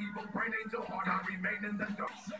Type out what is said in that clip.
evil brain angel heart. I remain in the dark.